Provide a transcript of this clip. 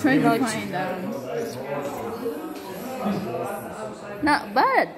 Try to find them. Not bad.